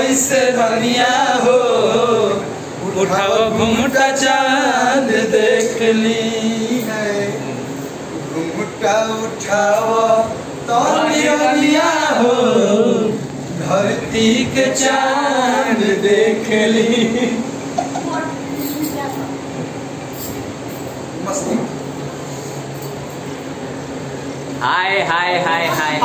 ऐसे बनिया हो उठाओ घूमटा चाँद देख ली। घूमटा उठाओ तो धनिया हो धरती के चाँद देख ली। हाय हाय हाय हाय।